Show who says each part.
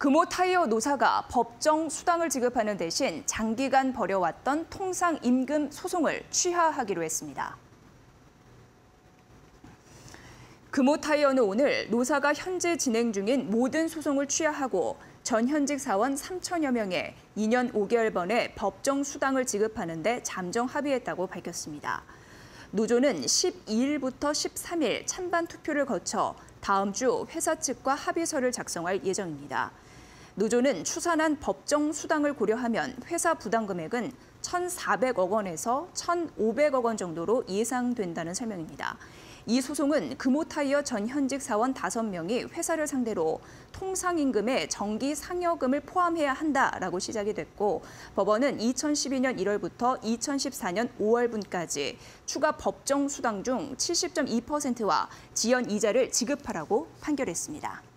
Speaker 1: 금호 타이어 노사가 법정 수당을 지급하는 대신 장기간 벌여왔던 통상 임금 소송을 취하하기로 했습니다. 금호 타이어는 오늘 노사가 현재 진행 중인 모든 소송을 취하하고 전 현직 사원 3천여 명에 2년 5개월번의 법정 수당을 지급하는 데 잠정 합의했다고 밝혔습니다. 노조는 12일부터 13일 찬반 투표를 거쳐 다음 주 회사 측과 합의서를 작성할 예정입니다. 노조는 추산한 법정 수당을 고려하면 회사 부담 금액은 1,400억 원에서 1,500억 원 정도로 예상된다는 설명입니다. 이 소송은 금호타이어 전 현직 사원 5명이 회사를 상대로 통상임금에 정기 상여금을 포함해야 한다라고 시작이 됐고 법원은 2012년 1월부터 2014년 5월분까지 추가 법정 수당 중 70.2%와 지연 이자를 지급하라고 판결했습니다.